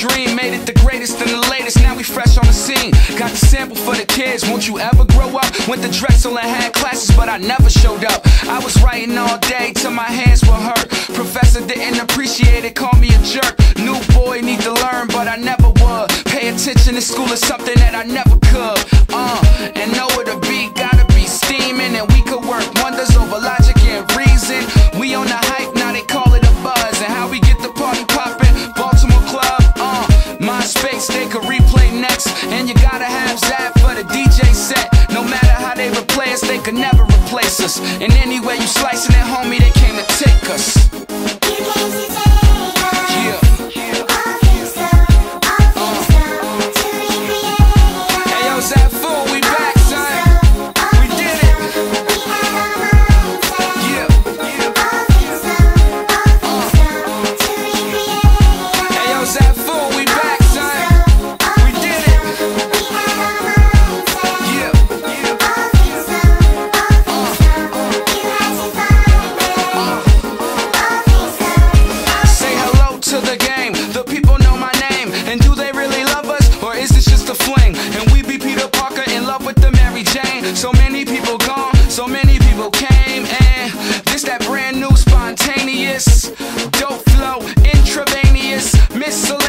dream, made it the greatest and the latest. Now we fresh on the scene. Got the sample for the kids. Won't you ever grow up? Went to Drexel and had classes, but I never showed up. I was writing all day till my hands were hurt. Professor didn't appreciate it, called me a jerk. New boy need to learn, but I never would. Pay attention in school is something that I never they could never replace us. And anyway, you slicing it, homie, came and this that brand new spontaneous dope flow intravenous missile